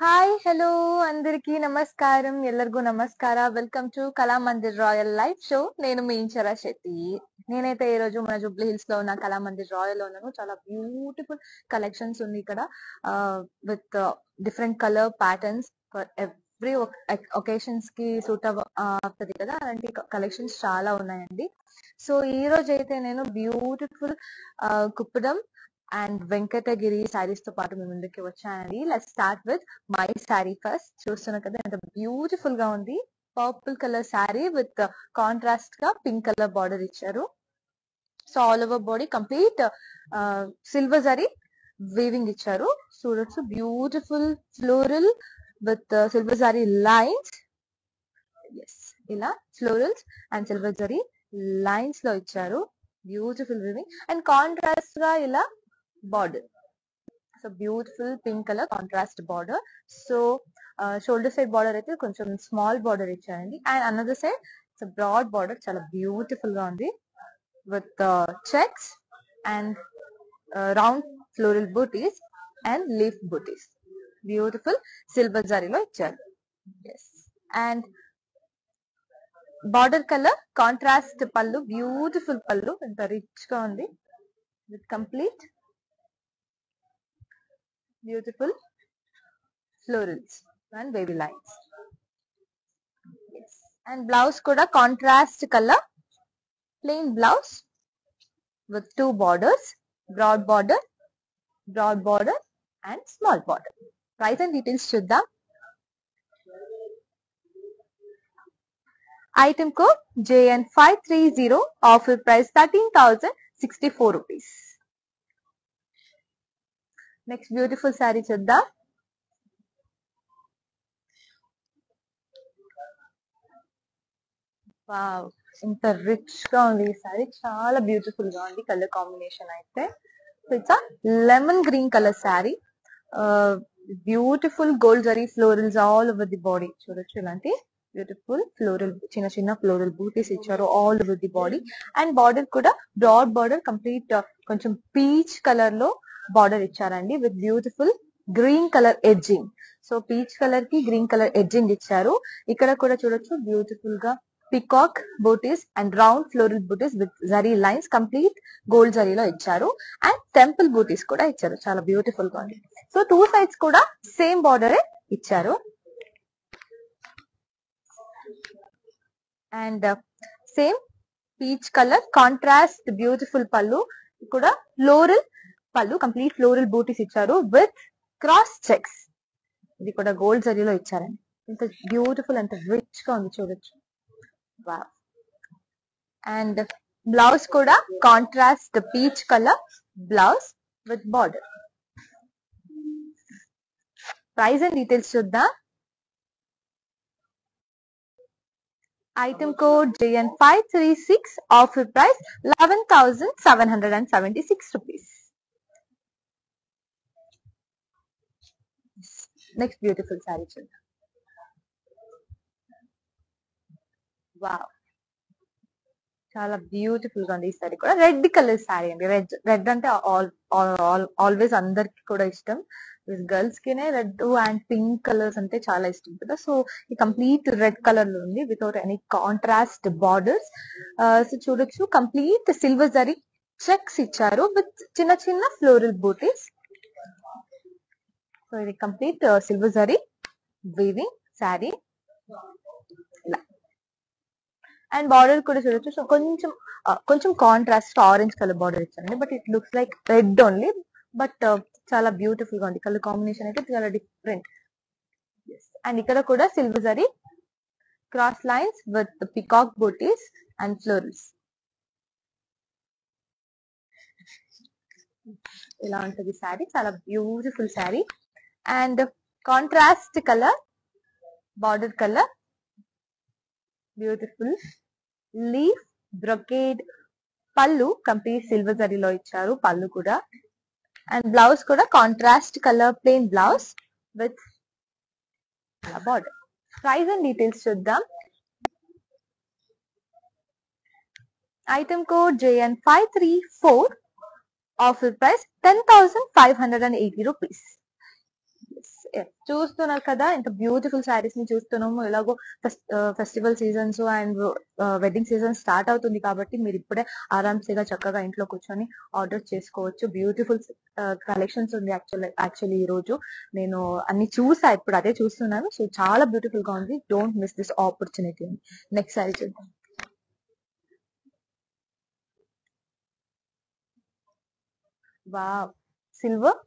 Hi hello అందరికీ నమస్కారం ಎಲ್ಲರಿಗೂ నమస్కార welcome to Kalamandir royal live show నేను మీ ఇంచరా శెట్టి నేనైతే ఈ రోజు మన జూబ్లీ హిల్స్ లో ఉన్న కళామందిర్ రాయల్ లో ఉన్నాను చాలా బ్యూటిఫుల్ కలెక్షన్స్ ఉంది ఇక్కడ with different colour patterns for every occasions కి సూట్ అవుతుంది కదా అలాంటి కలెక్షన్స్ చాలా ఉన్నాయండి సో ఈ రోజు అయితే నేను బ్యూటిఫుల్ కుప్పడం అండ్ వెంకటగిరి శారీస్తో పాటు మీ ముందుకి వచ్చానండి. Let start with my sari first చూస్తున్నా కదా ఎంత బ్యూటిఫుల్గా ఉంది. పర్పుల్ కలర్ శారీ విత్ కాంట్రాస్ట్గా పింక్ కలర్ బార్డర్ ఇచ్చారు. So all over body complete silver zari weaving ఇచ్చారు. చూడొచ్చు beautiful floral with silver zari lines yes ఇలా ఫ్లోరల్స్ అండ్ సిల్వర్ జరీ లైన్స్లో ఇచ్చారు. బ్యూటిఫుల్ వీవింగ్ అండ్ కాంట్రాస్ట్గా ఇలా border. So beautiful pink colour contrast border so shoulder side border అయితే కొంచెం small border ఇచ్చారండి. And another side it's broad border చాలా బ్యూటిఫుల్గా ఉంది with checks and round floral butis and leaf butis beautiful silver జారీలో ఇచ్చారు. And border colour contrast pallu beautiful pallu. ఎంత రిచ్గా ఉంది. With complete beautiful florals and baby lines. Yes. And blouse kuda contrast color, plain blouse with two borders, broad border, broad border and small border. Price and details chuddam. Item code JN530 offer price 13,064 rupees. Next beautiful sari చూద్దాం. Wow ఇంత రిచ్గా ఉంది ఈ శారీ చాలా బ్యూటిఫుల్గా ఉంది colour combination అయితే. It's lemon green colour sari beautiful gold zari florals all over the body చూడొచ్చు ఇలాంటి బ్యూటిఫుల్ ఫ్లోరల్ చిన్న చిన్న ఫ్లోరల్ బూటీస్ ఇచ్చారు all over the body and border కూడా బ్రాడ్ బార్డర్ కంప్లీట్ కొంచెం పీచ్ కలర్లో బార్డర్ ఇచ్చారండి with beautiful green colour edging so peach కలర్కి గ్రీన్ కలర్ ఎడ్జింగ్ ఇచ్చారు. ఇక్కడ కూడా చూడొచ్చు బ్యూటిఫుల్గా peacock butis and round floral butis with zari lines complete gold జరీలో ఇచ్చారు. అండ్ టెంపుల్ బూటీస్ కూడా ఇచ్చారు చాలా బ్యూటిఫుల్గా ఉంది. సో టూ సైడ్స్ కూడా సేమ్ బార్డరే ఇచ్చారు. And same peach colour contrast beautiful pallu కూడా ఫ్లోరల్ పళ్ళు కంప్లీట్ ఫ్లోరల్ బూటీస్ ఇచ్చారు విత్ క్రాస్ చెక్స్ ఇది కూడా గోల్డ్ జరీలో ఇచ్చారండి. ఇంత బ్యూటిఫుల్ అంత రిచ్గా ఉంది చూడొచ్చు. అండ్ బ్లౌజ్ కూడా contrast peach colour blouse with border price and details చూద్దాం. Item code JN five three six offer price eleven thousand seven hundred and seventy six rupees next beautiful sari చూద్దాం wow చాలా బ్యూటిఫుల్గా ఉంది ఈ sorry కూడా. Red colour sorry అండి. Red red అంటే always అందరికి కూడా ఇష్టం. గర్ల్స్ కినే రెడ్ అండ్ పింక్ కలర్స్ అంటే చాలా ఇష్టం కదా. సో ఈ కంప్లీట్ రెడ్ కలర్లో ఉంది without any contrast borders so చూడొచ్చు. కంప్లీట్ సిల్వర్ జరీ చెక్స్ ఇచ్చారు. విత్ చిన్న చిన్న ఫ్లోరల్ బూటీస్ సో ఇది complete silver zari weaving sari and border కూడా చూడొచ్చు. సో కొంచెం కొంచెం కాంట్రాస్ట్ ఆరెంజ్ కలర్ బార్డర్ ఇచ్చారండి. But it looks like red only but చాలా బ్యూటిఫుల్గా ఉంది. కలర్ కాంబినేషన్ అయితే చాలా డిఫరెంట్ అండ్ ఇక్కడ కూడా silver zari cross lines with peacock butis and florals ఇలా ఉంటుంది శారీ చాలా beautiful sari and contrast colour border colour beautiful leaf brocade pallu complete silver జరీలో ఇచ్చారు పళ్ళు కూడా. అండ్ బ్లౌజ్ కూడా contrast colour plain blouse with border price and details చూద్దాం. Item code JN five three four offer price ten thousand five hundred and eighty rupees చూస్తున్నారు కదా ఇంత beautiful శారీస్ని చూస్తున్నాము. ఎలాగో festival seasons and wedding season start అవుతుంది కాబట్టి మీరు ఇప్పుడే ఆరామ్సేగా చక్కగా ఇంట్లో కూర్చొని ఆర్డర్ చేసుకోవచ్చు. బ్యూటిఫుల్ కలెక్షన్స్ ఉంది యాక్చువల్ యాక్చువల్లీ ఈ రోజు. నేను అన్ని చూసా ఇప్పుడు అదే చూస్తున్నాను. సో చాలా బ్యూటిఫుల్గా ఉంది. Don't miss this opportunity next sari చూద్దాం. Wow silver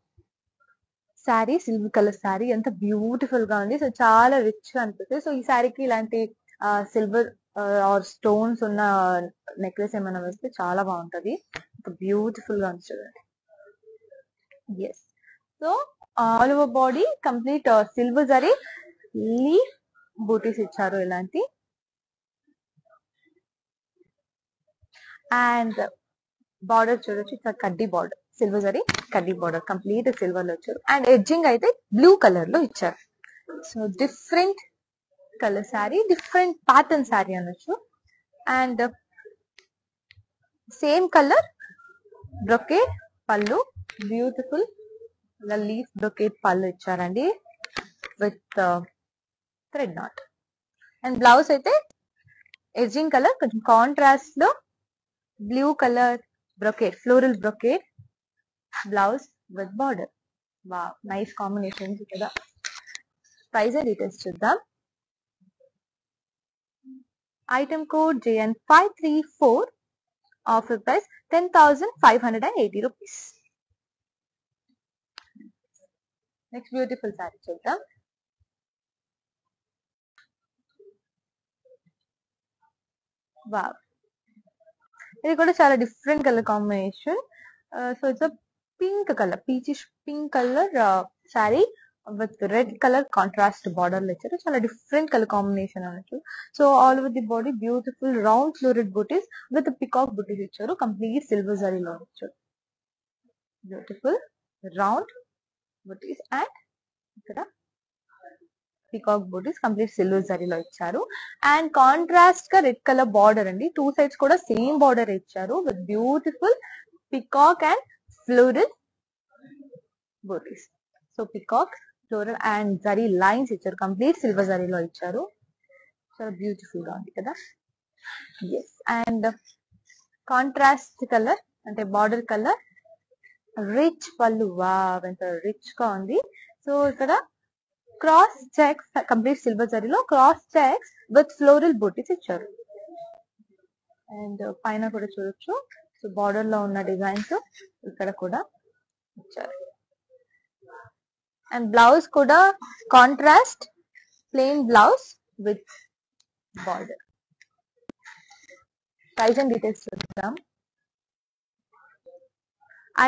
sari silver colour sari ఎంత బ్యూటిఫుల్గా ఉంది. సో చాలా రిచ్ అనిపిస్తుంది. సో ఈ శారీకి ఇలాంటి సిల్వర్ ఆర్ స్టోన్స్ ఉన్న నెక్లెస్ ఏమైనా వేస్తే చాలా బాగుంటది. బ్యూటిఫుల్గా ఉంది చూడండి yes so all over body complete silver zari leaf butis ఇచ్చారు ఇలాంటి. అండ్ బార్డర్ చూడొచ్చు. ఇట్స్ కడ్డీ బార్డర్ సిల్వర్ జరీ కడ్డీ బార్డర్ కంప్లీట్ సిల్వర్లో వచ్చారు అండ్ ఎడ్జింగ్ అయితే బ్లూ కలర్లో ఇచ్చారు. So different colour sari different pattern sari అనొచ్చు. And same colour brocade pallu beautiful leaf brocade pallu ఇచ్చారండి with thread knot and blouse అయితే ఎడ్జింగ్ కలర్ కొంచెం కాంట్రాస్ట్లో blue colour brocade floral brocade blouse with border. Wow nice combination కదా price details చూద్దాం. Item code JN five three four offer price ten thousand five hundred and eighty rupees. Next beautiful sari చూద్దాం. Wow ఇది కూడా చాలా different colour combination. So it's pink colour peachish pink colour sari with red colour contrast బార్డర్లో ఇచ్చారు. చాలా different colour combination అనొచ్చు so all over the body beautiful round floral butis with peacock butis ఇచ్చారు. Complete silver జరీలో ఇచ్చారు. Beautiful round butis and ఇక్కడ peacock butis complete silver జరీలో ఇచ్చారు. అండ్ కాంట్రాస్ట్గా రెడ్ కలర్ బార్డర్ అండి. టూ సైడ్స్ కూడా సేమ్ బార్డర్ ఇచ్చారు. With beautiful peacock and floral butis so peacock floral and zari lines ఇచ్చారు. కంప్లీట్ సిల్వర్ జరీలో ఇచ్చారు. చాలా బ్యూటిఫుల్గా ఉంది కదా? ఎస్ అండ్ కాంట్రాస్ట్ కలర్ అంటే border colour rich pallu. Wow ఎంత రిచ్గా ఉంది. సో ఇక్కడ cross checks complete silver జరీలో cross checks with floral butis ఇచ్చారు. అండ్ పైన కూడా చూడొచ్చు. బార్డర్లో ఉన్న డిజైన్స్ ఇక్కడ కూడా ఇచ్చారు. అండ్ బ్లౌజ్ కూడా contrast plain blouse with border price and details చూద్దాం.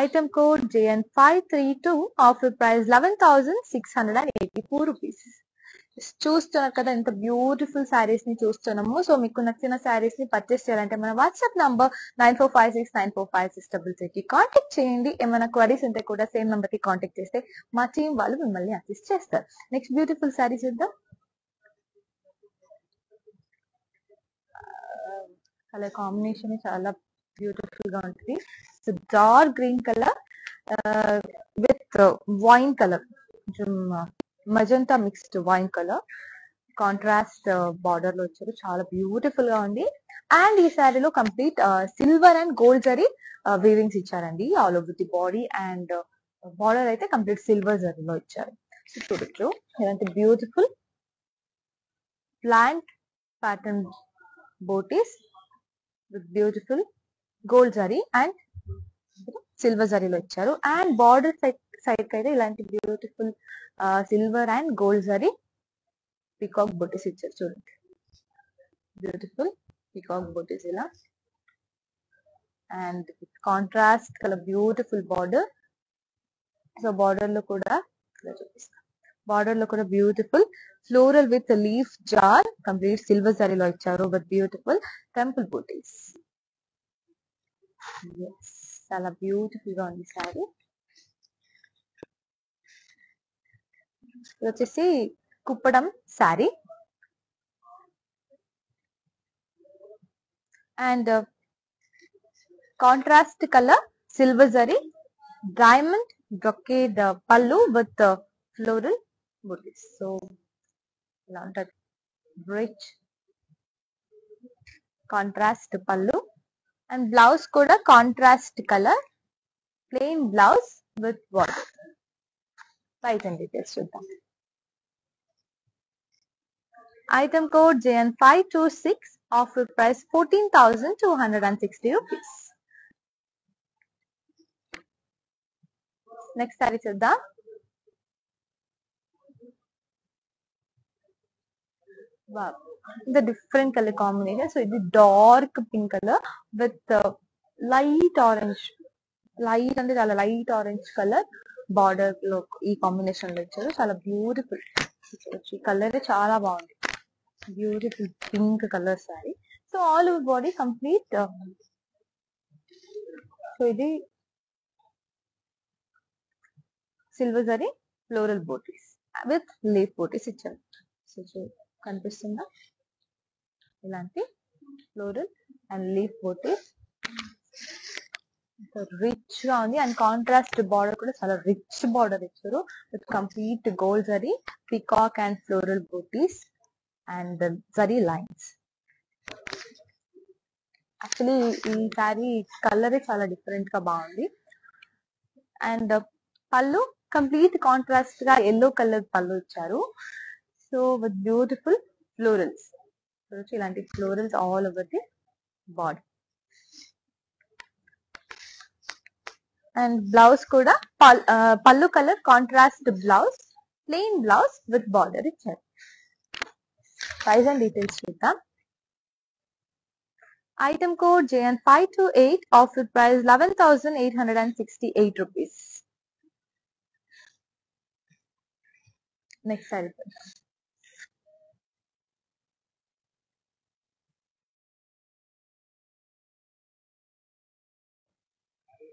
Item code JN five three two offer price eleven thousand six hundred and eighty four rupees చూస్తున్నారు కదా ఎంత బ్యూటిఫుల్ శారీస్ని చూస్తున్నాము. సో మీకు నచ్చిన శారీస్ని పర్చేస్ చేయాలంటే మన WhatsApp number nine four five six nine four five six double three కి కాంటాక్ట్ చేయండి. ఏమైనా క్వరీస్ ఉంటే కూడా సేమ్ నంబర్కి కాంటాక్ట్ చేస్తే మా టీం వాళ్ళు మిమ్మల్ని అసిస్ట్ చేస్తారు. నెక్స్ట్ బ్యూటిఫుల్ శారీ చూద్దాం. Uh, కలర్ కాంబినేషన్ చాలా బ్యూటిఫుల్గా ఉంటుంది. So dark green colour with wine colour కొంచెం uh, magenta mixed wine colour contrast బార్డర్లో వచ్చారు. చాలా బ్యూటిఫుల్గా ఉంది. అండ్ ఈ శారీలో complete silver and gold zari weavings ఇచ్చారండి. All over the body and border అయితే కంప్లీట్ సిల్వర్ జరీలో ఇచ్చారు. సో చూడొచ్చు ఇలాంటి beautiful plant pattern butis with beautiful gold zari and silver జరీలో ఇచ్చారు. అండ్ బార్డర్స్ అయితే సైడ్కి అయితే ఇలాంటి beautiful silver and gold zari peacock butis ఇచ్చారు చూడండి. బ్యూటిఫుల్ పికాక్ బొటీస్ ఇలా. And contrast colour beautiful border so బార్డర్లో కూడా ఇలా చూపిస్తాం బార్డర్లో కూడా బ్యూటిఫుల్ ఫ్లోరల్ విత్ లీఫ్ జార్ కంప్లీట్ సిల్వర్ జరీలో ఇచ్చారు బట్ బ్యూటిఫుల్ టెంపుల్ బూటీస్ చాలా బ్యూటిఫుల్గా ఉంది సారీ ఇది వచ్చేసి Kuppadam sari. And contrast colour silver zari diamond brocade pallu with floral butis. So ఇలా ఉంటుంది? Rich contrast pallu. And blouse కూడా contrast colour plain blouse with water price and details చూద్దాం item code JN five two six offer price fourteen thousand two hundred and sixty rupees next sari చూద్దాం ఇది different colour combination so ఇది dark pink colour with light orange light అంటే చాలా light orange colour బార్డర్లో ఈ కాంబినేషన్లో ఇచ్చారు. చాలా బ్యూటిఫుల్ ఈ కలర్ చాలా బాగుంది. Beautiful pink colour sari so all over body complete so ఇది silver zari floral butis with leaf butis ఇచ్చారు. సో కనిపిస్తుందా? ఇలాంటి ఫ్లోరల్ అండ్ లీఫ్ బోటీస్ రిచ్గా ఉంది. అండ్ కాంట్రాస్ట్ బార్డర్ కూడా చాలా రిచ్ బార్డర్ ఇచ్చారు. With complete gold zari peacock and floral butis and zari lines actually ఈ శారీ కలర్ చాలా డిఫరెంట్గా బాగుంది. అండ్ పళ్ళు కంప్లీట్ కాంట్రాస్ట్గా ఎల్లో కలర్ పళ్ళు ఇచ్చారు. సో విత్ బ్యూటిఫుల్ ఫ్లోరల్స్ ఇలాంటి florals all over the body and blouse కూడా pallu colour contrast blouse plain blouse with border ఇచ్చారు price and details చూద్దాం. Item code JN five two eight offer price eleven thousand eight hundred and sixty eight rupees next sari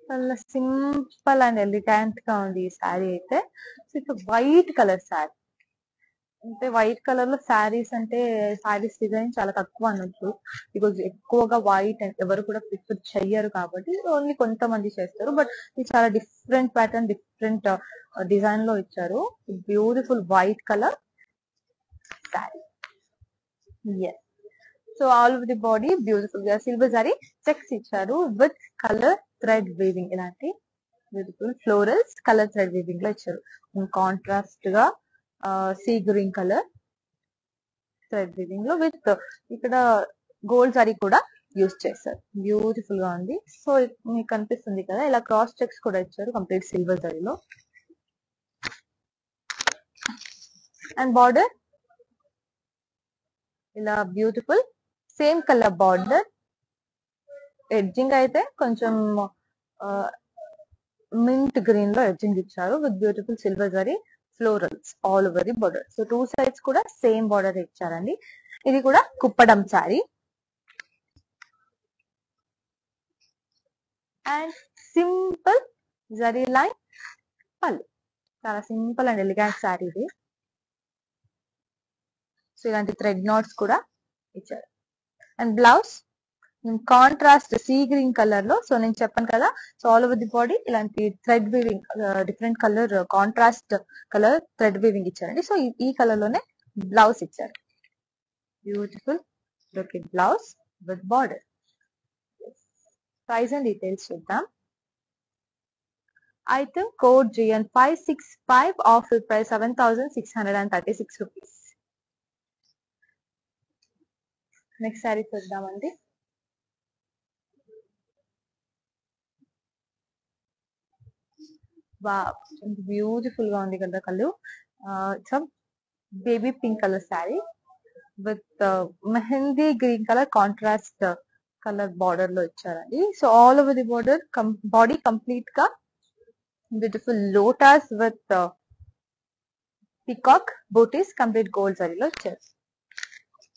చాలా simple and ఎలిగాంట్గా ఉంది ఈ శారీ అయితే. It's white colour sari. అంటే white కలర్లో శారీస్ అంటే శారీస్ డిజైన్ చాలా తక్కువ అనొచ్చు బికాజ్ ఎక్కువగా వైట్ ఎవరు కూడా ప్రిఫర్ చెయ్యరు కాబట్టి ఓన్లీ కొంతమంది చేస్తారు. బట్ ఇది చాలా డిఫరెంట్ ప్యాటర్న్ డిఫరెంట్ డిజైన్లో ఇచ్చారు. Beautiful white colour sari. Yes so all over the body బ్యూటిఫుల్గా సిల్వర్ సారీ చెక్స్ ఇచ్చారు విత్ కలర్ థ్రెడ్ వీవింగ్ ఇలాంటి బ్యూటిఫుల్ ఫ్లోరల్స్ కలర్ థ్రెడ్ వీవింగ్లో ఇచ్చారు కాంట్రాస్ట్గా సీ గ్రీన్ కలర్ థ్రెడ్ వీవింగ్లో విత్ ఇక్కడ గోల్డ్ సారీ కూడా యూస్ చేస్తారు బ్యూటిఫుల్గా ఉంది సో మీకు కనిపిస్తుంది కదా ఇలా క్రాస్ చెక్స్ కూడా ఇచ్చారు కంప్లీట్ సిల్వర్ సారీలో అండ్ బార్డర్ ఇలా beautiful same colour border. Edging అయితే కొంచెం మింట్ గ్రీన్లో ఎడ్జింగ్ ఇచ్చారు. With beautiful silver zari florals all over the border so two sides కూడా సేమ్ బార్డర్ ఇచ్చారండి. ఇది కూడా Kuppadam sari and simple zari line pallu. చాలా సింపుల్ అండ్ ఎలిగాంట్ శారీ ఇది. సో ఇలాంటి థ్రెడ్ నాట్స్ కూడా ఇచ్చారు. And blouse contrast sea green కలర్లో సో నేను చెప్పాను కదా so all over the body ఇలాంటి thread weaving different colour contrast colour thread weaving ఇచ్చారండి. సో ఈ కలర్లోనే బ్లౌజ్ ఇచ్చారు. Beautiful looking blouse with border price and details చూద్దాం. Item code GN five six five offer price seven thousand six hundred and thirty six rupees next sari చూద్దామండి. వా బ్యూటిఫుల్గా ఉంది కదా కళ్ళు. It's baby pink colour sari with mehndi green colour contrast colour బార్డర్లో ఇచ్చారండి. So all over the border body కంప్లీట్గా beautiful lotus with peacock butis complete gold జరీలో ఇచ్చారు.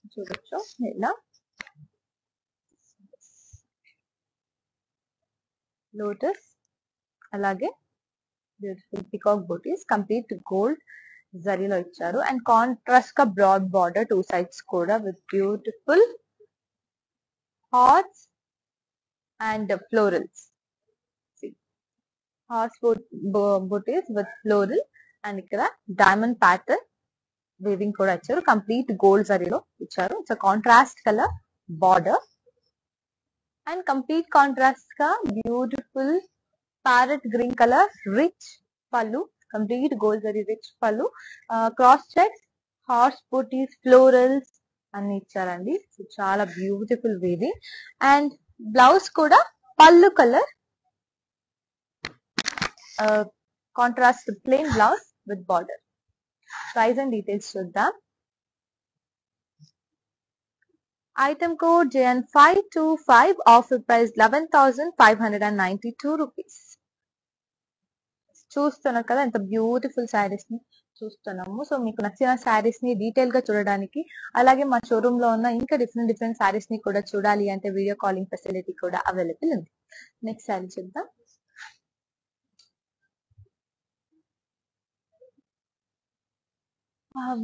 చూడొచ్చు ఇలా లోటస్ అలాగే beautiful peacock butis complete gold జరీలో ఇచ్చారు అండ్ కాంట్రాస్ట్గా broad border two sides కూడా with beautiful hearts and florals horse butis with floral and ఇక్కడ diamond pattern weaving కూడా ఇచ్చారు. కంప్లీట్ గోల్డ్ జరీలో ఇచ్చారు. It's contrast colour border and complete కాంట్రాస్ట్గా beautiful parrot green colour rich pallu complete gold zari rich pallu cross checks horse butis florals అన్ని ఇచ్చారండి. చాలా beautiful wavy and blouse కూడా pallu colour contrast plain blouse with border price and details చూద్దాం. Item code JN five two five offer price eleven thousand five hundred and ninety two rupees చూస్తున్నారు కదా ఎంత beautiful శారీస్ని చూస్తున్నాము. So మీకు నచ్చిన శారీస్ని డీటెయిల్గా చూడడానికి అలాగే మా షోరూమ్లో ఉన్న ఇంకా డిఫరెంట్ డిఫరెంట్ శారీస్ని కూడా చూడాలి అంటే వీడియో కాలింగ్ ఫెసిలిటీ కూడా అవైలబుల్ ఉంది. నెక్స్ట్ శారీ చూద్దాం.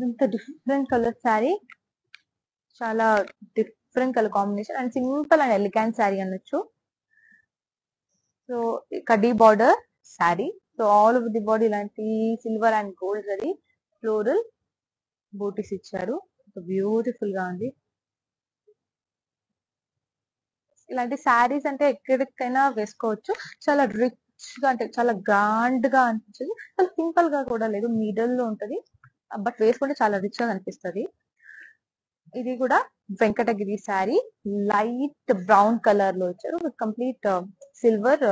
ఇంత డిఫరెంట్ కలర్ శారీ చాలా different colour combination and simple and elegant sari అనొచ్చు. So kaddi border sari so all over the body ఇలాంటి silver and gold zari floral butis ఇచ్చారు. బ్యూటిఫుల్గా ఉంది. ఇలాంటి శారీస్ అంటే ఎక్కడికైనా వేసుకోవచ్చు. చాలా రిచ్గా అంటే చాలా గ్రాండ్గా అనిపించింది. చాలా సింపుల్గా కూడా లేదు. మిడిల్లో ఉంటది. బట్ వేసుకుంటే చాలా రిచ్గా అనిపిస్తుంది ఇది కూడా వెంకటగిరి శారీ లైట్ బ్రౌన్ కలర్లో ఇచ్చారు. Complete silver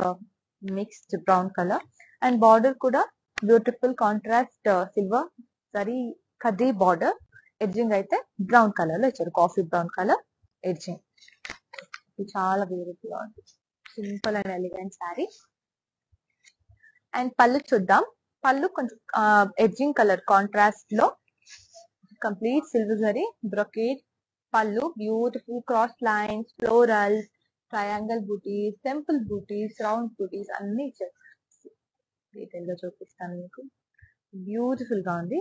mixed brown colour and border కూడా beautiful contrast silver zari కదీ border edging అయితే బ్రౌన్ కలర్లో ఇచ్చారు. కాఫీ బ్రౌన్ కలర్ ఎడ్జింగ్ ఇది చాలా బ్యూటిఫుల్గా ఉంది. Simple and elegant sari and pallu చూద్దాం. పళ్ళు కొంచెం ఎడ్జింగ్ కలర్ కాంట్రాస్ట్లో complete silver zari brocade pallu beautiful cross lines florals triangle butis temple butis round butis అన్ని ఇచ్చారు. డీటెయిల్గా చూపిస్తాను మీకు. బ్యూటిఫుల్గా ఉంది.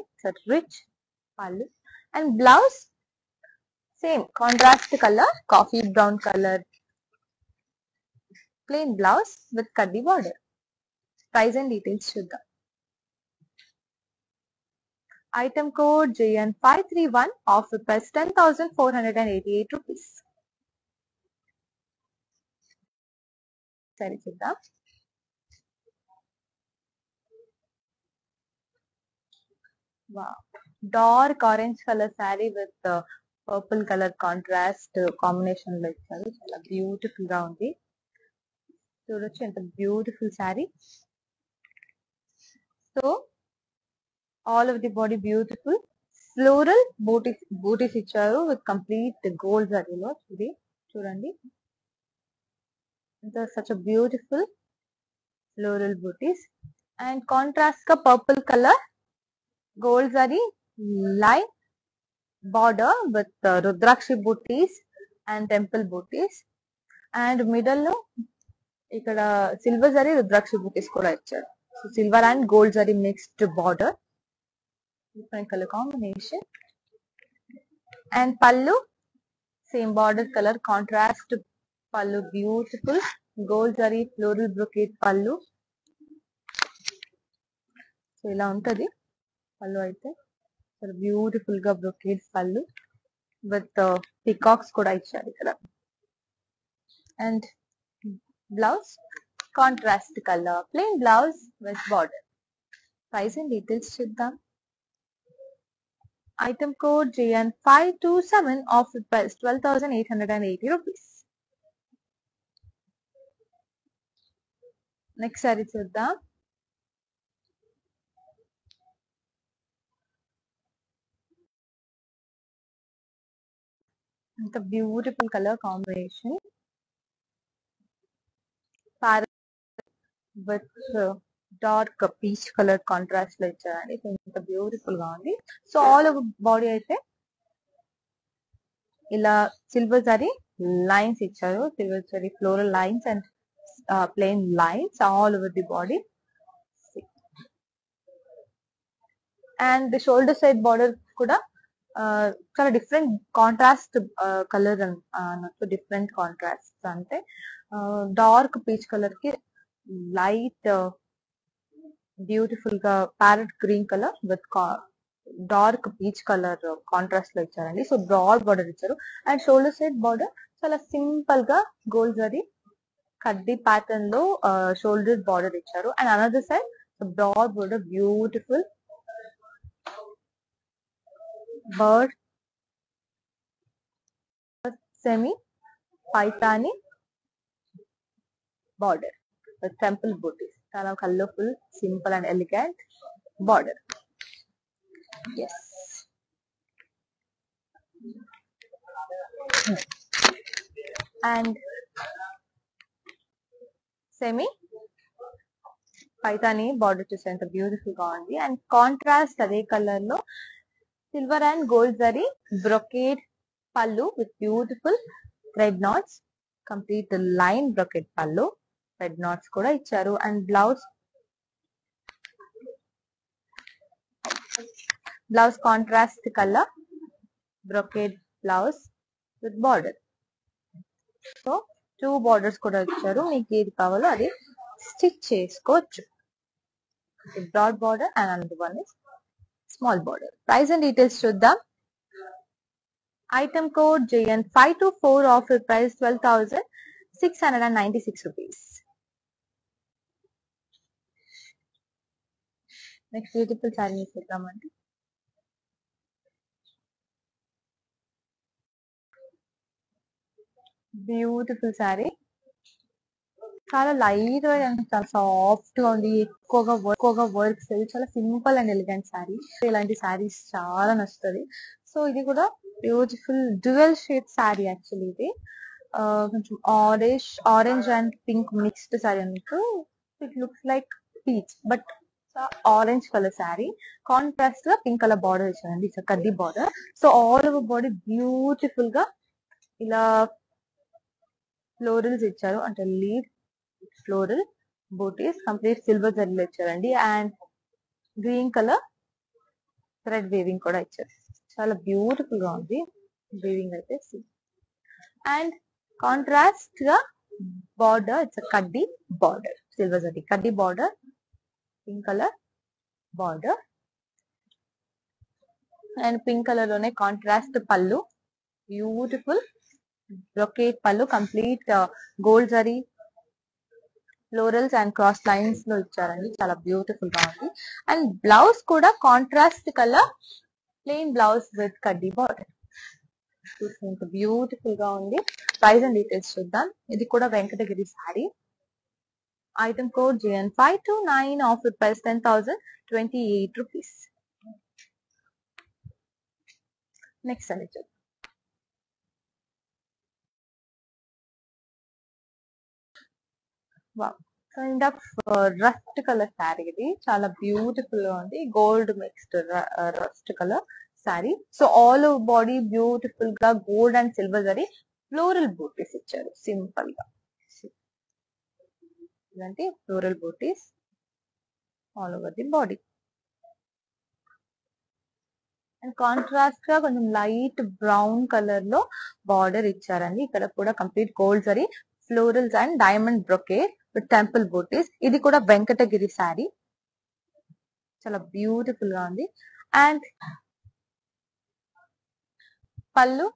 Rich pallu. And blouse same contrast colour coffee brown colour plain blouse with kaddi border price and details చూద్దాం item code JN five three one offer price ten thousand four hundred and eighty eight rupees సరే చూద్దాం dark orange colour sari with purple colour contrast కాంబినేషన్లో ఇచ్చారు చాలా బ్యూటిఫుల్గా ఉంది చూడొచ్చు ఎంత beautiful sari so all of the body beautiful floral butis butis ఇచ్చారు విత్ కంప్లీట్ గోల్డ్ అదిలో ఇది. చూడండి. Such beautiful floral butis and కాంట్రాస్ట్గా purple colour gold zari line border with rudrakshi butis and temple butis and మిడల్లో ఇక్కడ silver zari rudrakshi బూటీస్ కూడా ఇచ్చారు. Silver and gold zari mixed border different colour combination and pallu same border colour contrast pallu beautiful gold zari floral brocade pallu so ఇలా ఉంటది. పళ్ళు అయితే చాలా బ్యూటిఫుల్గా brocade పళ్ళు విత్ పికాక్స్ కూడా ఇచ్చారు ఇక్కడ. And blouse contrast colour plain blouse with border price and details చూద్దాం. Item code GN five two seven offer price twelve thousand eight hundred and eighty rupees next sari చూద్దాం అంత beautiful colour combination with dark peach colour కాంట్రాస్ట్లో ఇచ్చారండి so ఇంత బ్యూటిఫుల్గా ఉంది. So all over body అయితే ఇలా సిల్వర్ జరీ లైన్స్ ఇచ్చారు. Silver zari floral lines and plain lines all over the body and shoulder side border కూడా చాలా డిఫరెంట్ కాంట్రాస్ట్ కలర్ అన్నట్టు డిఫరెంట్ కాంట్రాస్ట్ అంటే డార్క్ పీచ్ కలర్కి లైట్ బ్యూటిఫుల్గా parrot green colour with dark peach colour కాంట్రాస్ట్లో ఇచ్చారండి. So broad border ఇచ్చారు. And shoulder side border చాలా సింపుల్గా గోల్డ్ జరీ కడ్డీ ప్యాటర్న్లో షోల్డర్ బార్డర్ ఇచ్చారు. And another side broad border beautiful bird semi Paithani border temple buti చాలా colourful simple and elegant border yes and semi Paithani border చూసే ఎంత బ్యూటిఫుల్గా ఉంది అండ్ కాంట్రాస్ట్ అదే కలర్లో silver and gold zari brocade pallu with beautiful red knots complete line brocade pallu red knots కూడా ఇచ్చారు. And blouse blouse contrast colour brocade blouse with border so two borders కూడా ఇచ్చారు. మీకు ఏది కావాలో అది స్టిచ్ చేసుకోవచ్చు. Broad border and another one is small border price and details చూద్దాం. Item code JN five two four offer price twelve thousand six hundred and ninety six rupees next beautiful sari చూద్దామండి beautiful saree చాలా లైట్గా and చాలా సాఫ్ట్గా ఉంది ఎక్కువగా ఎక్కువగా works చాలా సింపుల్ అండ్ ఎలిగెంట్ శారీ ఇలాంటి శారీస్ చాలా నచ్చుతుంది. సో ఇది కూడా beautiful dual shade sari actually ఇది. కొంచెం orange orange and pink mixed sari అన్నట్టు it looks like peach but orange colour sari కాంట్రాస్ట్గా పింక్ కలర్ బార్డర్ ఇచ్చారండి it's kaddi border so all over body బ్యూటిఫుల్గా ఇలా ఫ్లోరల్స్ ఇచ్చారు. అంటే leaf floral butis complete silver జరీలో ఇచ్చారండి. And green colour thread weaving కూడా ఇచ్చారు. చాలా బ్యూటిఫుల్గా ఉంది. వేవింగ్ అయితే అండ్ కాంట్రాస్ట్గా border it's kaddi border silver zari kaddi border pink colour border and pink కలర్లోనే contrast pallu. Beautiful brocade pallu. Complete gold zari florals and cross లైన్స్లో ఇచ్చారండి. చాలా బ్యూటిఫుల్గా ఉంది. అండ్ బ్లౌజ్ కూడా contrast colour plain blouse with kaddi border బ్యూటిఫుల్గా ఉంది. Price and details చూద్దాం. ఇది కూడా Venkatagiri sari item code GN five two nine offer price ten thousand twenty eight rupees. Next అని చూద్దాం kind of rust colour sari ఇది. చాలా బ్యూటిఫుల్గా ఉంది. Gold mixed rust colour sari so all over body బ్యూటిఫుల్గా gold and silver zari floral butis ఇచ్చారు. సింపుల్గా. ఇలాంటి floral butis all over the body and కాంట్రాస్ట్గా కొంచెం లైట్ బ్రౌన్ కలర్లో బార్డర్ ఇచ్చారండి. ఇక్కడ కూడా complete gold zari florals and diamond brocade with temple butis ఇది కూడా వెంకటగిరి శారీ చాలా బ్యూటిఫుల్గా ఉంది. అండ్ పళ్ళు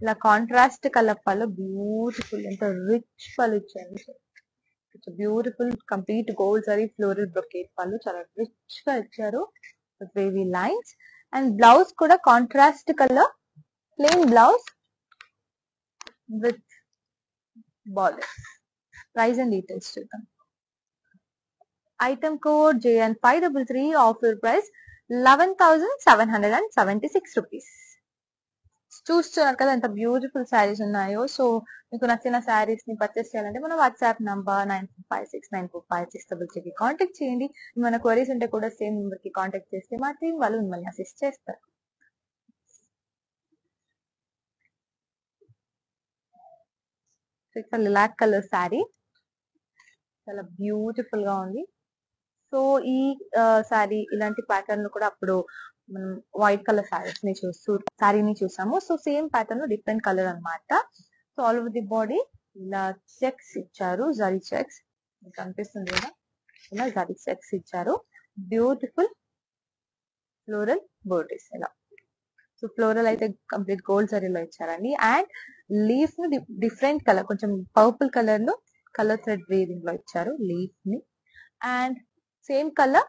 ఇలా కాంట్రాస్ట్ కలర్ పళ్ళు బ్యూటిఫుల్ ఎంత రిచ్ పళ్ళు ఇచ్చారు. It's beautiful complete gold zari floral brocade pallu చాలా రిచ్గా ఇచ్చారు వేవీ లైన్స్ అండ్ బ్లౌజ్ కూడా contrast colour plain blouse with border price and details చూద్దాం. Item code JN five double three offer price eleven thousand seven hundred and seventy six rupees చూస్తున్నారు కదా ఎంత beautiful saris ఉన్నాయో. So మీకు నచ్చిన శారీస్ని purchase చేయాలంటే మన WhatsApp number nine five six nine four five six డబుల్కి contact చేయండి. మన క్వరీస్ ఉంటే కూడా సేమ్ నెంబర్కి కాంటాక్ట్ చేస్తే మా టీం వాళ్ళు మిమ్మల్ని అసిస్ట్ చేస్తారు. ఇక్కడ లిలాక్ కలర్ శారీ చాలా బ్యూటిఫుల్గా ఉంది. సో ఈ శారీ ఇలాంటి ప్యాటర్న్ కూడా అప్పుడు మనం వైట్ కలర్ శారీస్ని చూస్తూ శారీని చూసాము. సో సేమ్ ప్యాటర్న్లో డిఫరెంట్ కలర్ అన్నమాట. So all over the body ఇలా చెక్స్ ఇచ్చారు జరీ చెక్స్ మీకు అనిపిస్తుంది కదా? ఇలా జరీ చెక్స్ ఇచ్చారు. బ్యూటిఫుల్ ఫ్లోరల్ బోర్డీస్ ఇలా. సో ఫ్లోరల్ అయితే కంప్లీట్ గోల్డ్ జరీలో ఇచ్చారండి. అండ్ లీఫ్ని డిఫరెంట్ కలర్ కొంచెం పర్పుల్ కలర్లో కలర్ థ్రెడ్ వీవింగ్లో ఇచ్చారు లీఫ్ని. And same colour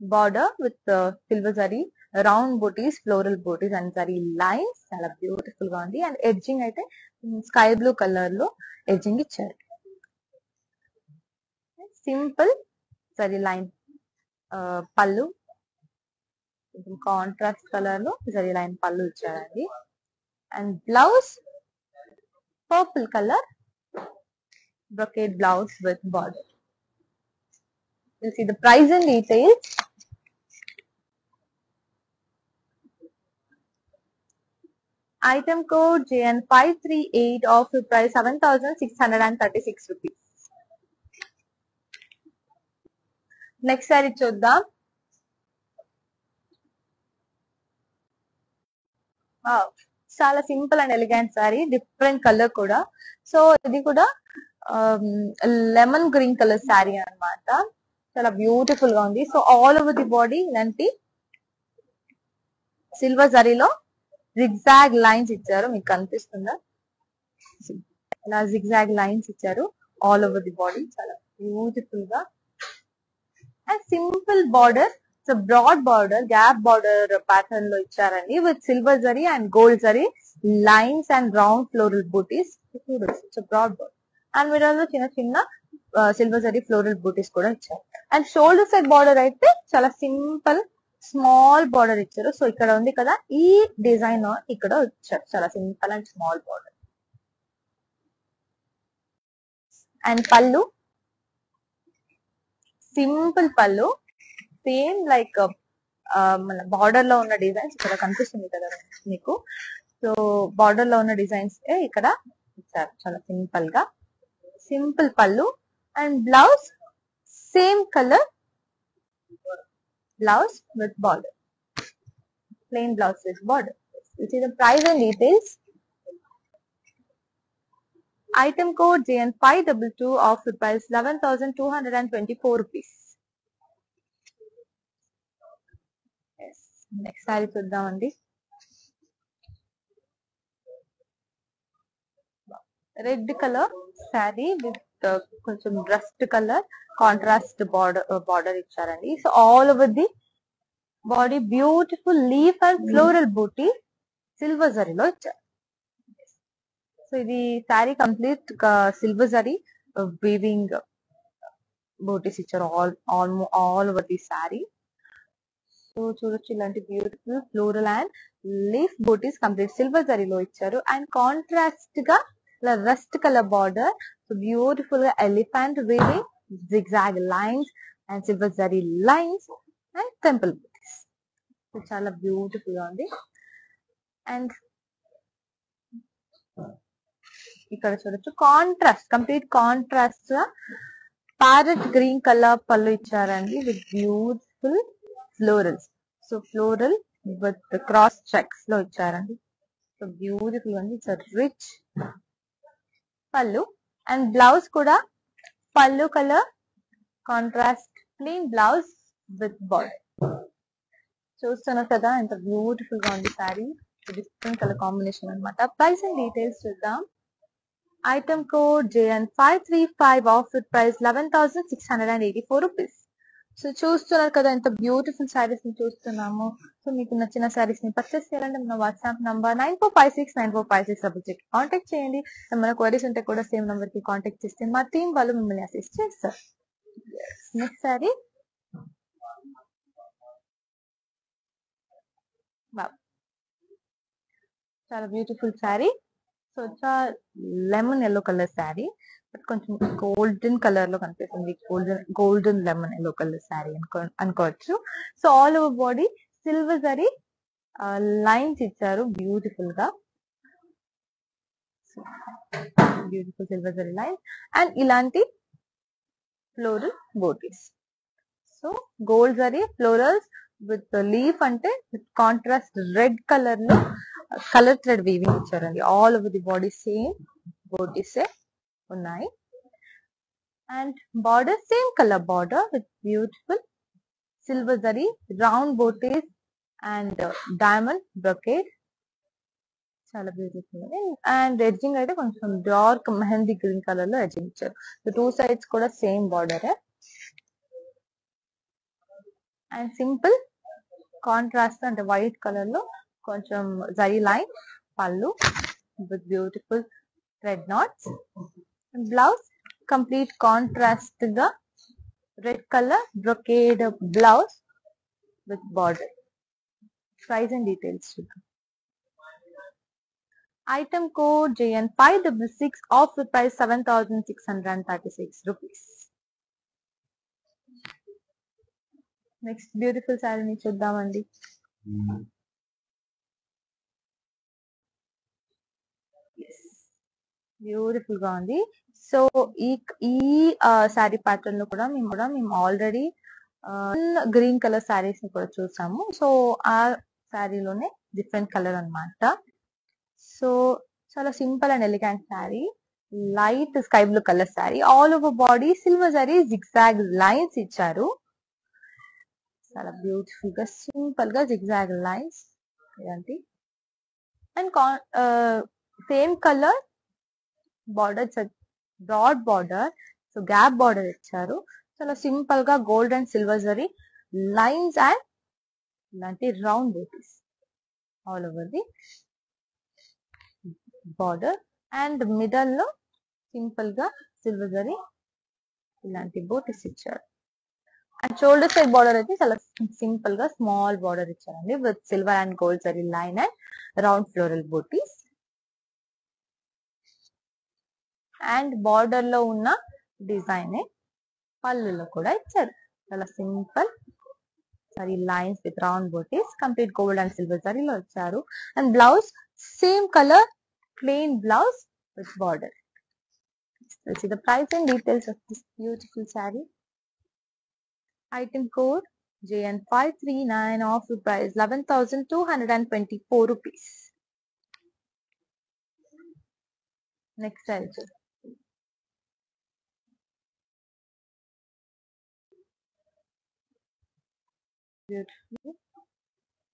border with uh, silver zari, round butis floral butis and zari lines. చాలా బ్యూటిఫుల్గా ఉంది. అండ్ ఎడ్జింగ్ అయితే స్కై బ్లూ కలర్లో ఎడ్జింగ్ ఇచ్చారు. Simple zari line pallu. Contrast కలర్లో జరీ లైన్ పళ్ళు ఇచ్చారండి. And blouse purple colour brocade blouse with border. You'll see the price and details. Item code JN538 of price 7636 rupees. Next sari చూద్దాం Wow. చాలా simple and elegant sari different colour కూడా so ఇది కూడా lemon green colour sari అన్నమాట. చాలా బ్యూటిఫుల్గా ఉంది. So all over the body ఇలాంటి సిల్వర్ జరీలో జిగ్జాగ్ లైన్స్ ఇచ్చారు. మీకు కనిపిస్తుందా? ఇలా జిగ్జాగ్ లైన్స్ ఇచ్చారు. ఆల్ ఓవర్ ది బాడీ చాలా బ్యూటిఫుల్గా. And simple border so broad border gap border ప్యాటర్న్లో ఇచ్చారండి. With silver zari and gold zari lines and round floral butis broad border and మిర్రర్లో చిన్న చిన్న సిల్వర్ జరీ ఫ్లోరల్ బూటీస్ కూడా ఇచ్చారు. అండ్ షోల్డర్ సైడ్ బార్డర్ అయితే చాలా సింపుల్ స్మాల్ బార్డర్ ఇచ్చారు. సో ఇక్కడ ఉంది కదా ఈ డిజైన్ ఇక్కడ ఇచ్చారు. చాలా simple and small border and pallu simple pallu same like మన బార్డర్లో ఉన్న డిజైన్స్ ఇక్కడ కనిపిస్తుంది కదా మీకు. సో బార్డర్లో ఉన్న డిజైన్స్ ఇక్కడ ఇచ్చారు. చాలా సింపుల్గా. simple pallu and blouse same color blouse with border. Plain blouse with border. You see the price and details? Item code jn522 of rupees 11224 rupees. Yes next saree chuddamandi red colour sari with కొంచెం rust colour contrast border border ఇచ్చారండి. So all over the body beautiful leaf and floral buti silver జరీలో ఇచ్చారు. So ఇది sari complete silver zari weaving butis ఇచ్చారు all all all over the sari so చూడొచ్చు ఇలాంటి beautiful floral and leaf butis complete silver జరీలో ఇచ్చారు. And కాంట్రాస్ట్గా ఇట్లా rust colour border so బ్యూటిఫుల్గా elephant weaving zigzag lines and silver zari lines and temple so చాలా బ్యూటిఫుల్గా ఉంది అండ్ ఇక్కడ చూడొచ్చు contrast complete contrast parrot green colour pallu ఇచ్చారండి with beautiful florals so floral with cross చెక్స్లో ఇచ్చారండి సో బ్యూటిఫుల్ ఉంది it's rich pallu. And blouse కూడా pallu colour contrast plain blouse with border చూస్తున్నారు కదా ఎంత బ్యూటిఫుల్గా ఉంది శారీ డిఫరెంట్ కలర్ కాంబినేషన్ అనమాట ప్రైస్ అండ్ డీటెయిల్స్ చూద్దాం. Item code JN five three five offer price eleven thousand six hundred and eighty four rupees so చూస్తున్నారు కదా ఎంత బ్యూటిఫుల్ శారీస్ని చూస్తున్నాము. సో మీకు నచ్చిన శారీస్ని పర్చేస్ చేయాలంటే మన WhatsApp number nine four five six nine four five six subject contact చేయండి. మన క్వరీస్ ఉంటే కూడా సేమ్ నంబర్కి కాంటాక్ట్ చేస్తే మా టీం వాళ్ళు మిమ్మల్ని అసిస్ట్ చేస్తారు. నెక్స్ట్ శారీ చాలా బ్యూటిఫుల్ శారీ సో చాలా లెమన్ ఎల్లో కలర్ శారీ కొంచెం గోల్డెన్ కలర్లో కనిపిస్తుంది. Golden golden lemon yellow colour sari అనుకోవచ్చు. So all over body silver zari lines ఇచ్చారు బ్యూటిఫుల్గా. Beautiful silver zari lines and ఇలాంటి floral butis so gold zari florals with leaf అంటే with contrast red కలర్లో colour thread weaving ఇచ్చారండి. All over the body same బోటీసే ఉన్నాయి. And border same colour border with beautiful silver zari round butis and diamond brocade చాలా beautiful and edging అయితే కొంచెం dark mehndi green కలర్లో edging ఇచ్చారు. Two sides కూడా same border and simple contrast అంటే white కలర్లో కొంచెం zari line pallu with beautiful red knots blouse complete కాంట్రాస్ట్గా red colour brocade blouse with border. Price and details చూద్దాం. Item code JN five double six of the price seven thousand six hundred and thirty six rupees. Next beautiful శారీని చూద్దామండి. బ్యూటిఫుల్గా ఉంది. So ఈ ఈ శారీ ప్యాటర్న్లో కూడా మేము కూడా మేము ఆల్రెడీ గ్రీన్ కలర్ శారీస్ని కూడా చూసాము. సో ఆ శారీలోనే డిఫరెంట్ కలర్ అన్నమాట. సో చాలా simple and elegant sari light sky blue colour sari all over body silver zari zigzag lines ఇచ్చారు. చాలా బ్యూటిఫుల్గా సింపుల్గా జిగ్జాగ్ లైన్స్ ఇలాంటి and same colour border broad border so gap border ఇచ్చారు. చాలా సింపుల్గా gold and silver zari. Lines and ఇలాంటి round butis all over the border and మిడల్లో సింపుల్గా సిల్వర్ జరీ ఇలాంటి బూటీస్ ఇచ్చారు. అండ్ షోల్డర్ సైడ్ బార్డర్ అయితే చాలా సింపుల్గా స్మాల్ బార్డర్ ఇచ్చారండి. With silver and gold zari line and round floral butis and బార్డర్లో ఉన్న డిజైన్ పళ్ళులో కూడా ఇచ్చారు. చాలా simple zari lines with round butis complete gold and silver సారీలో వచ్చారు. And blouse same colour plain blouse with border. See the price and details of this beautiful saree. Item code JN539 off the price 11,224 rupees. Next saree చూద్దాం. Beautiful.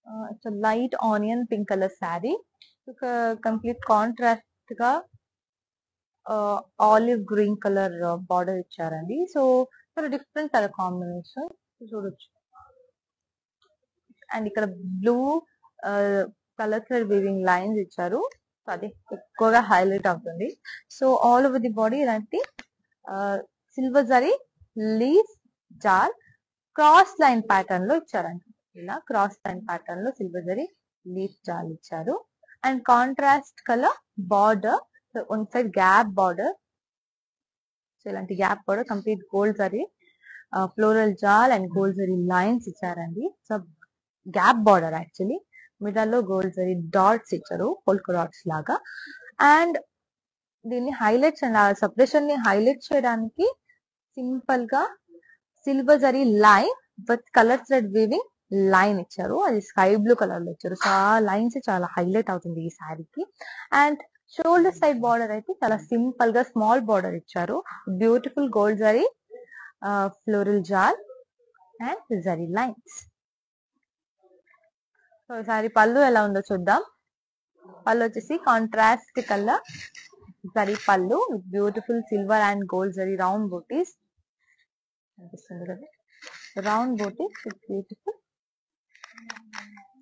Uh, it's a light onion pink color saree. ఒక complete కాంట్రాస్ట్గా olive green colour border ఇచ్చారండి. So చాలా different colour combination చూడొచ్చు. And ఇక్కడ blue colour thread weaving lines ఇచ్చారు. So అది ఎక్కువగా హైలైట్ అవుతుంది. So all over the body ఇలాంటి silver zari leaf jaal cross line ప్యాటర్న్లో ఇచ్చారండి ఇలా క్రాస్ లైన్ ప్యాటర్న్లో సిల్వర్ జరీ లీఫ్ జాల్ ఇచ్చారు. And contrast colour border one side gap border so ఇలాంటి gap border complete gold zari floral jaal and gold zari lines ఇచ్చారండి. So gap border actually మిడల్లో gold zari dots ఇచ్చారు polka dots లాగా. And దీన్ని highlights and సపరేషన్ని highlight చేయడానికి సింపుల్గా silver zari line with colour thread weaving line ఇచ్చారు. అది స్కై బ్లూ కలర్లో ఇచ్చారు. సో ఆ లైన్స్ చాలా హైలైట్ అవుతుంది ఈ శారీకి అండ్ షోల్డర్ సైడ్ బార్డర్ అయితే చాలా సింపుల్గా స్మాల్ బార్డర్ ఇచ్చారు. Beautiful gold zari floral jaal and zari lines so sari pallu ఎలా ఉందో చూద్దాం. పళ్ళు వచ్చేసి contrast colour zari pallu beautiful silver and gold zari round butis కనిపిస్తుంది కదా? Round butis with beautiful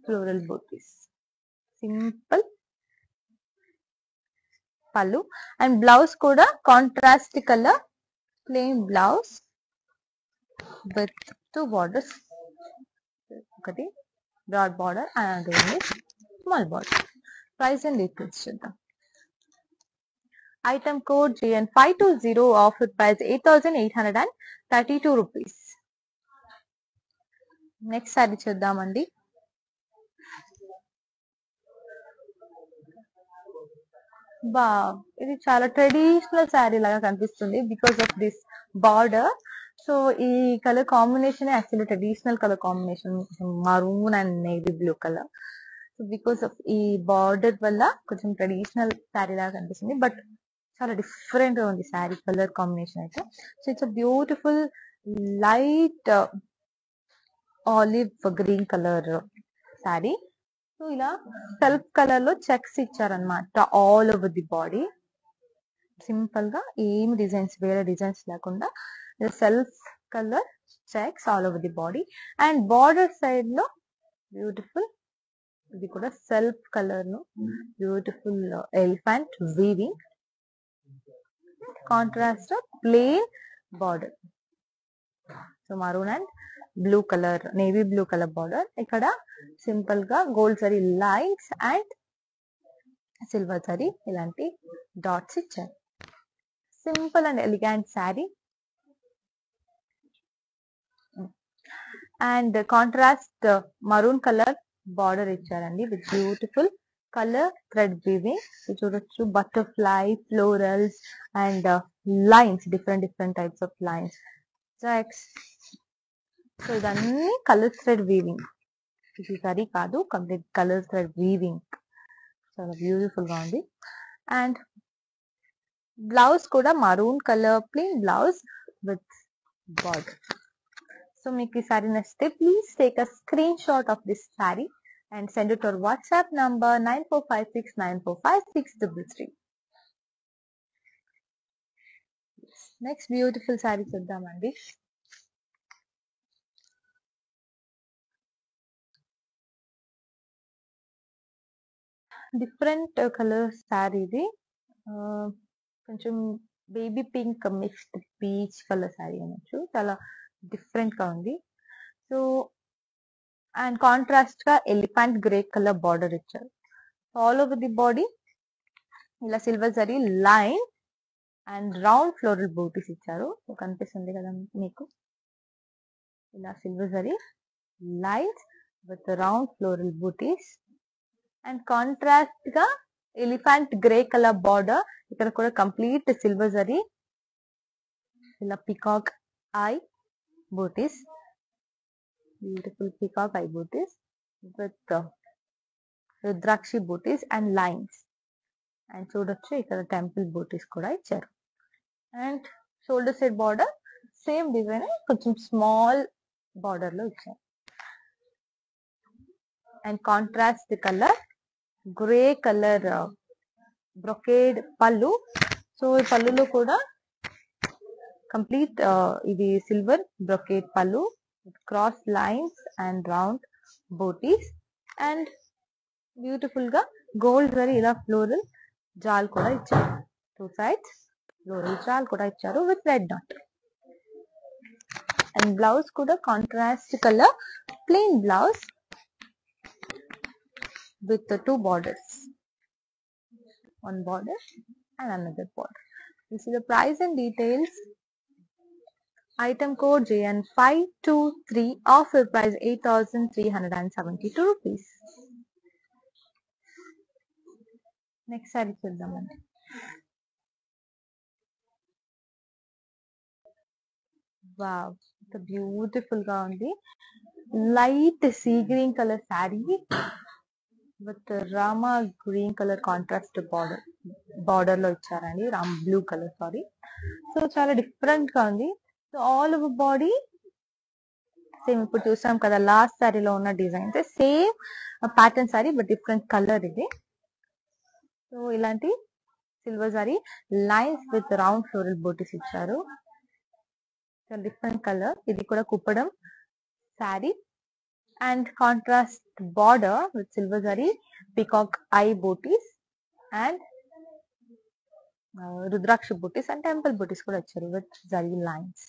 floral butis simple pallu and blouse కూడా contrast colour plain blouse with two borders ఒకటి broad border and small border price and details చూద్దాం item code GN five two zero offer price eight thousand eight hundred and thirty two rupees next sari చూద్దామండి. బా ఇది చాలా traditional sari లాగా కనిపిస్తుంది because of this border so ఈ colour combination actually traditional colour combination maroon and navy blue colour so because of ఈ border వల్ల కొంచెం ట్రెడిషనల్ శారీ లాగా కనిపిస్తుంది. బట్ చాలా డిఫరెంట్గా ఉంది శారీ కలర్ కాంబినేషన్ అయితే. So it's beautiful light olive green colour sari so ఇలా సెల్ఫ్ కలర్లో చెక్స్ ఇచ్చారనమాట ఆల్ ఓవర్ ది బాడీ సింపుల్గా ఏం డిజైన్స్ వేరే డిజైన్స్ లేకుండా self colour checks all over the body and border సైడ్లో బ్యూటిఫుల్ ఇది కూడా సెల్ఫ్ కలర్లో beautiful elephant weaving contrast plain border so maroon and blue colour navy blue colour border ఇక్కడ సింపుల్గా gold zari lines and silver zari ఇలాంటి dots ఇచ్చారు. Simple and elegant sari and contrast maroon colour border ఇచ్చారండి with beautiful colour thread weaving చూడొచ్చు butterfly florals and lines different different types of lines checks so ఇదన్నీ colour thread weaving ఇది సరి కాదు complete colour thread weaving చాలా బ్యూటిఫుల్గా ఉంది and blouse కూడా maroon colour plain blouse with border so మీకు ఈ సారీ నచ్చితే please take a screenshot of this sari and send it our WhatsApp number nine four five six nine four five six double three beautiful sari చూద్దామండి different colour sari ఇది. కొంచెం baby pink mixed peach colour sari అనొచ్చు. చాలా డిఫరెంట్గా ఉంది. So and కాంట్రాస్ట్గా elephant grey colour border ఇచ్చారు. All over the body ఇలా silver zari line and round floral butis ఇచ్చారు. కనిపిస్తుంది కదా మీకు? ఇలా silver zari lines with round floral butis and కాంట్రాస్ట్గా ఎలిఫెంట్ గ్రే కలర్ బార్డర్ ఇక్కడ కూడా కంప్లీట్ సిల్వర్ జరీ ఇలా peacock eye butis beautiful peacock eye with with rudraksha butis and lines and చూడొచ్చు ఇక్కడ టెంపుల్ బూటీస్ కూడా ఇచ్చారు. And shoulder side border same design కొంచెం small బార్డర్లో ఇచ్చారు. And contrast colour grey colour brocade pallu. So ఈ పళ్ళులో కూడా కంప్లీట్ uh, ఇది silver brocade pallu. Cross lines and round butis and బ్యూటిఫుల్గా గోల్డ్ జరీ ఇలా ఫ్లోరల్ జాల్ కూడా ఇచ్చారు టూ సైడ్స్ ఫ్లోరల్ జాల్ కూడా ఇచ్చారు with red dot and blouse కూడా contrast colour plain blouse with the two borders. One border and another border. You see the price and details. Item code jn523 offer price 8372 rupees. Next sari చూద్దామండి wow బ్యూటిఫుల్గా ఉంది. Light sea green colour sari with rama green colour contrast border బార్డర్లో ఇచ్చారండి. Ram blue colour sari so చాలా డిఫరెంట్గా ఉంది. So all over body same ఇప్పుడు చూసాం కదా లాస్ట్ సారీలో ఉన్న designs same pattern sari but different colour ఇది. సో ఇలాంటి silver zari lines with round floral butis ఇచ్చారు. డిఫరెంట్ కలర్ ఇది కూడా Kuppadam sari and contrast border with silver zari peacock eye butis and rudraksha butis and temple temple కూడా వచ్చారు విత్ zari lines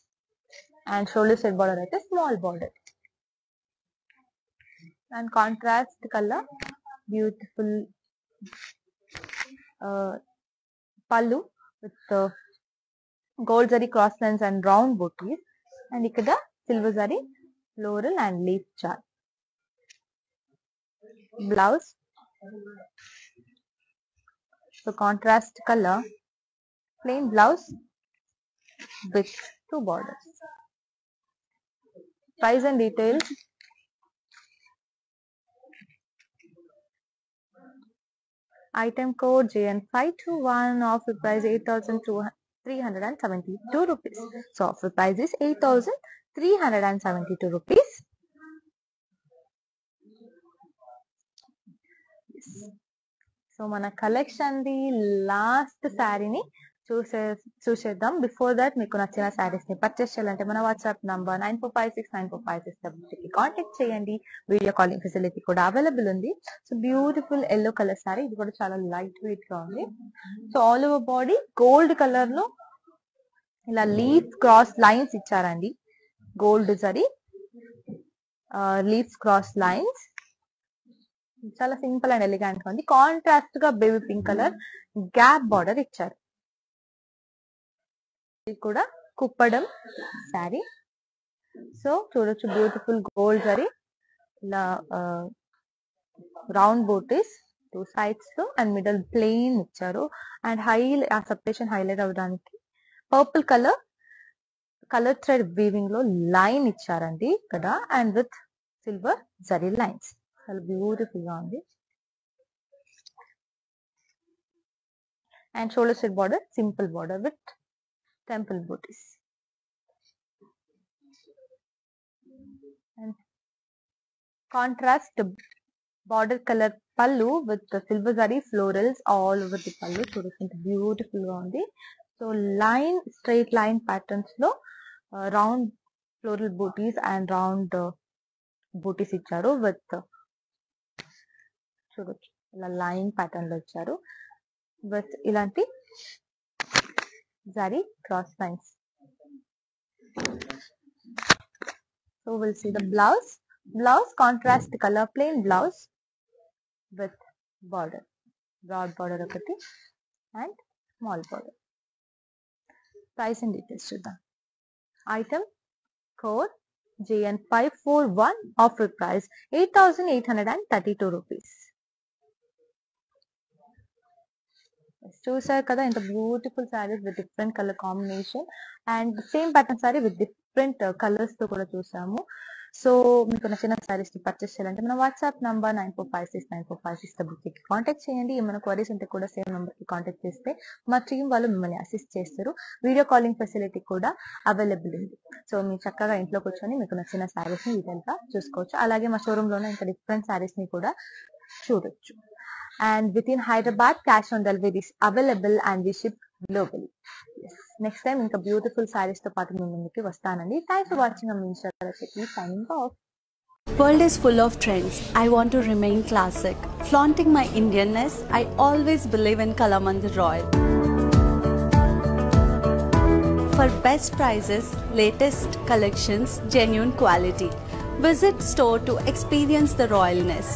and shoulder side border అయితే small border and contrast color beautiful uh, pallu with uh, gold zari cross lines and round booties and ఇక్కడ silver zari floral and leaf chart blouse so contrast color plain blouse with two borders price and details Item code JN521 offer price 8,372 rupees. So offer price is 8,372 rupees. So మన collection the last శారీని చూసే చూసేద్దాం before that మీకు నచ్చిన శారీస్ని purchase చేయాలంటే మన WhatsApp number nine four five six nine four five సిక్స్కి contact చేయండి. వీడియో కాలింగ్ ఫెసిలిటీ కూడా అవైలబుల్ ఉంది. So beautiful yellow colour sari ఇది కూడా చాలా లైట్ వెయిట్గా ఉంది. So all over body gold కలర్లో ఇలా లీఫ్ క్రాస్ లైన్స్ ఇచ్చారండి. గోల్డ్ సరి లీఫ్ క్రాస్ లైన్స్ చాలా సింపుల్ అండ్ ఎలిగాంట్గా ఉంది. కాంట్రాస్ట్గా baby pink colour gap border ఇచ్చారు. ఇది కూడా కుప్పడం శారీ. సో చూడొచ్చు బ్యూటిఫుల్ గోల్డ్ జరీ ఇలా రౌండ్ బోటీస్ టూ సైడ్స్లో అండ్ మిడల్ ప్లెయిన్ ఇచ్చారు. అండ్ హై ఆ సపరేషన్ హైలైట్ అవడానికి పర్పుల్ కలర్ కలర్ థ్రెడ్ వీవింగ్లో లైన్ ఇచ్చారండి ఇక్కడ. And with silver zari lines చాలా బ్యూటిఫుల్గా ఉంది. And shoulder set border simple border with temple booties. And contrast border colour pallu with silver zari florals all over the pallu చూడడానికి బ్యూటిఫుల్గా ఉంది. So line straight line ప్యాటర్న్స్లో round floral booties and round booties ఇచ్చారు with చూడొచ్చు. ఇలా line ప్యాటర్న్లో ఇచ్చారు. With ఇలాంటి Zari cross lines so will see the blouse blouse contrast colour plain blouse with border broad border ఒకటి and small border price and details చూద్దాం item code JN 541 offer price 8832 rupees. చూసారు కదా ఇంత beautiful saris with different colour combination and same pattern sari with different కలర్స్తో కూడా చూసాము. So మీకు నచ్చిన శారీస్ని పర్చేస్ చేయాలంటే మన WhatsApp number nine four five six nine four five six double contact చేయండి. ఏమైనా క్వరీస్ ఉంటే కూడా సేమ్ నెంబర్కి కాంటాక్ట్ చేస్తే మా టీం వాళ్ళు మిమ్మల్ని అసిస్ట్ చేస్తారు. వీడియో కాలింగ్ ఫెసిలిటీ కూడా అవైలబుల్ ఉంది. సో మీరు చక్కగా ఇంట్లో కూర్చొని మీకు నచ్చిన శారీస్ని డీటెయిల్గా చూసుకోవచ్చు. అలాగే మా షోరూమ్లోనే ఇంకా డిఫరెంట్ శారీస్ని కూడా చూడొచ్చు. And with in Hyderabad cash on delivery is available and we ship globally next time ఇంకా బ్యూటిఫుల్ శారీస్ తో పాటు మీ ముందుకి వస్తానండి thanks for watching me signing off World is full of trends. I want to remain classic. Flaunting my Indianness, I always believe in Kalamandir Royal. For best prices, latest collections, genuine quality. Visit store to experience the royalness.